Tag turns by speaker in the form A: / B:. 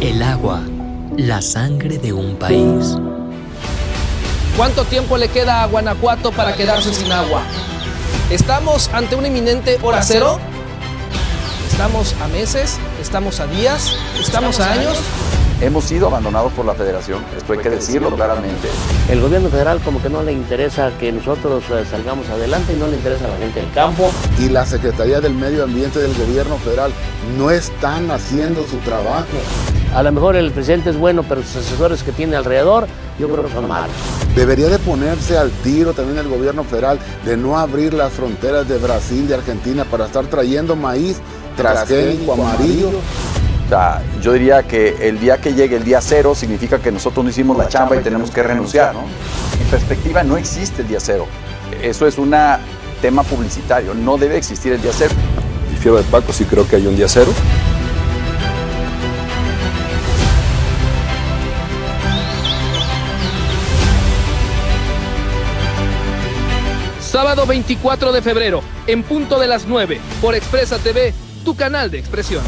A: El agua, la sangre de un país.
B: ¿Cuánto tiempo le queda a Guanajuato para quedarse sin agua? ¿Estamos ante una inminente hora cero? ¿Estamos a meses? ¿Estamos a días? ¿Estamos a años?
C: Hemos sido abandonados por la federación, esto hay que decirlo claramente.
D: El gobierno federal como que no le interesa que nosotros eh, salgamos adelante y no le interesa a la gente del campo.
E: Y la Secretaría del Medio Ambiente del gobierno federal no están haciendo su trabajo.
D: A lo mejor el presidente es bueno, pero sus asesores que tiene alrededor, yo creo que son malos.
E: Debería de ponerse al tiro también el gobierno federal de no abrir las fronteras de Brasil y Argentina para estar trayendo maíz transgénico, amarillo.
C: O sea, yo diría que el día que llegue el día cero significa que nosotros no hicimos la chamba y tenemos que renunciar, ¿no? En perspectiva no existe el día cero. Eso es un tema publicitario, no debe existir el día cero.
F: Difiero de Paco, sí creo que hay un día cero.
B: Sábado 24 de febrero, en punto de las 9, por Expresa TV, tu canal de expresión.